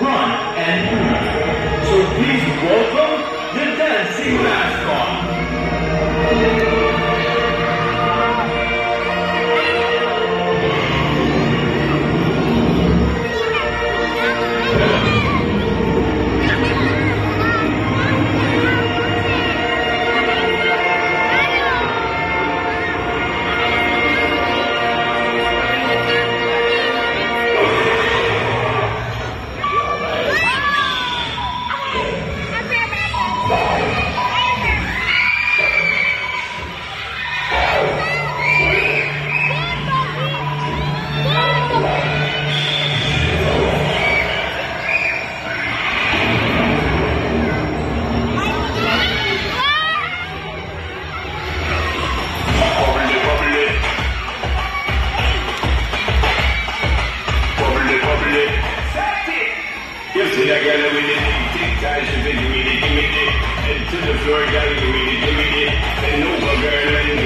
run and move. So please welcome the dancing mascot. See that girl with it, give me the. Head to the floor, girl, give me the, give me girl, and give me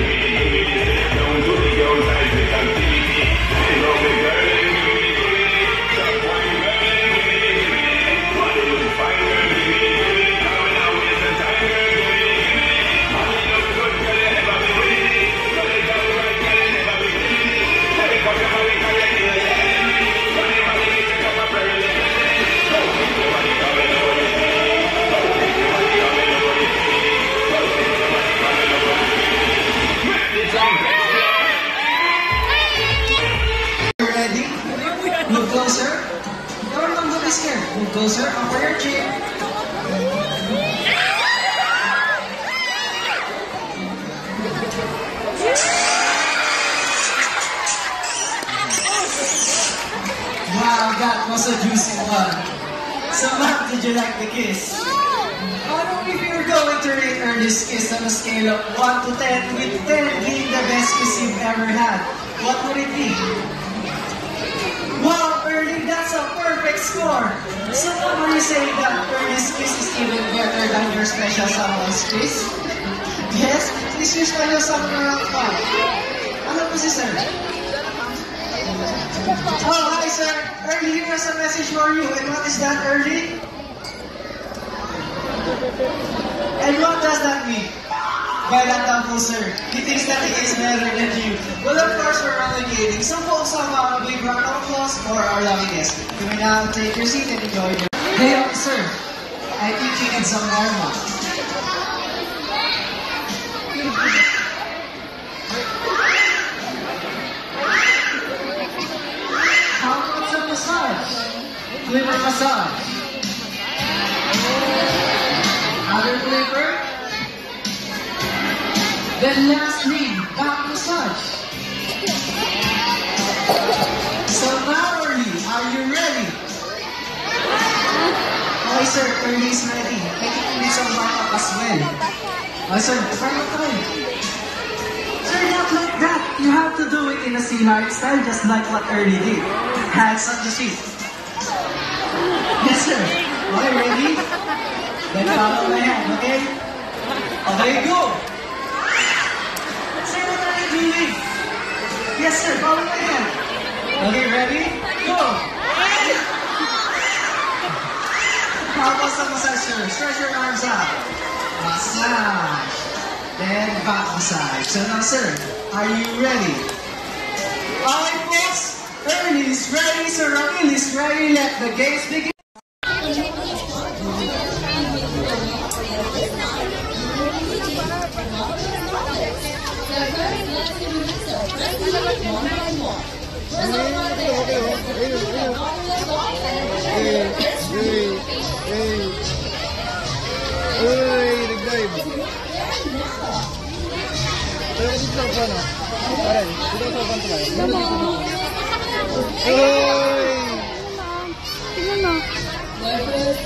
Wow, that was a juicy one. So, Matt, did you like the kiss? How do if you were going to rate Ernest's kiss on a scale of 1 to 10, with 10 being the best kiss you've ever had, what would it be? Wow, Ernie, that's a perfect score. So what were you saying that Ernie's kiss is even better than your special someone's kiss? Yes, is your special someone around five. Ano po si sir? Oh, hi sir. Here has a message for you. And what is that, Ernie? And what does that mean? By that double, sir. He thinks that he is better than you. Well, of course, we're only kidding. So, folks, have a big round of applause for our lovely guest. You may now take your seat and enjoy your... Hey, officer. I think you need some karma. How about some massage? Liver massage. Then lastly, back massage. So now, Ernie, are you ready? Okay, sir, Ernie ready. I think you need some warm-up as well. Okay, sir, try it time. Sir, not like that. You have to do it in a Seahart style, just like what Ernie did. Hands on the seat. Yes, sir. Okay, ready? Then follow my hand, okay? Oh, okay, go! Yes, sir. Follow my hand. Okay, ready? Go! About some massage. Stretch your arms out. Massage. Then back massage. So now, sir, are you ready? Alright, folks. Ernie is ready. Sir Ramil is ready. Let the games begin.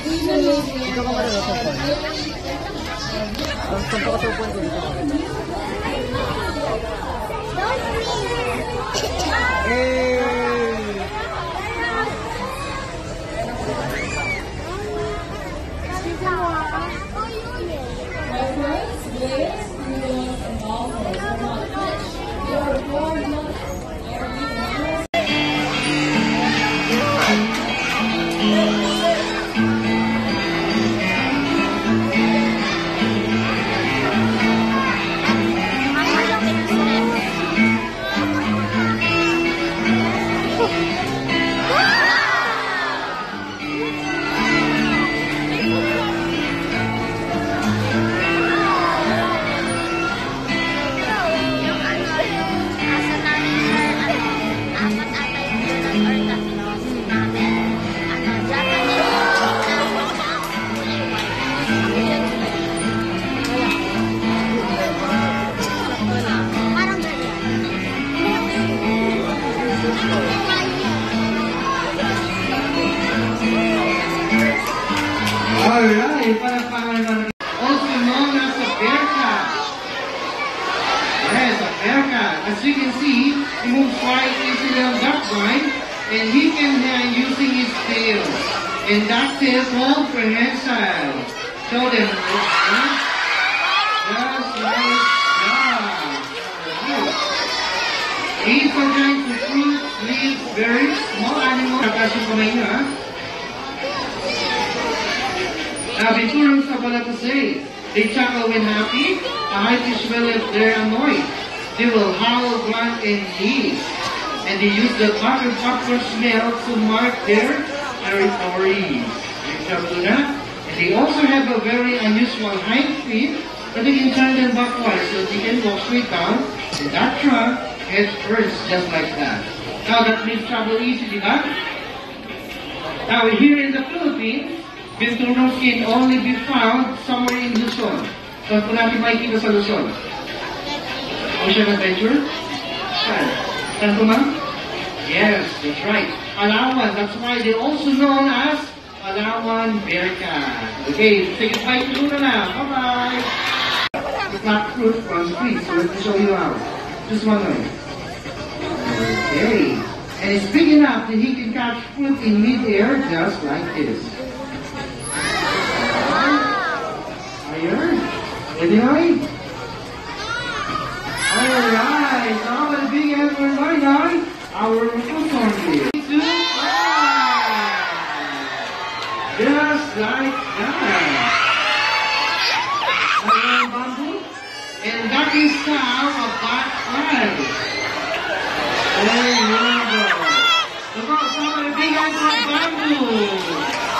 Tingnan mo. Dito ka pare, sa upan. Ang sampa ka sa upan ko. dito. Eh! Alright, palakpakan naman. Also known as a bear cat. Yes, a bear cat. As you can see, he moves quite easily on that line, and he can hang using his tail. And that's his whole prehensile. Show them. Just like that. He's trying to fruits, leaves, berries, small animal. Takas yung kamay niya, ha? Now, Binturongs have a lot to say. They chuckle when happy, the high fish will if they're annoyed. They will howl, grunt, and hiss. And they use the butter popcorn smell to mark their Tuna. And they also have a very unusual hind feet that they can turn them backward so they can walk straight down. And that trunk head first, just like that. Now that makes travel easy, di? Now, here in the Philippines, Binturongs can only be found somewhere in the Luzon. Saan po natin makikita sa Luzon? Ocean Adventure? Saan? Saan po ma'am? Yes, that's right. Palawan, that's why they're also known as Palawan Bear Cat. Okay, say goodbye to Luna now. Bye-bye. Not fruit from the tree, so let me show you how. Just one way. Okay. And it's big enough that he can catch fruit in mid-air just like this. Alright. Now, with big hand for Noy, Noy, our little song. Just like that. And that is how a bat flies. There you go. Look out, somebody big hand bamboo.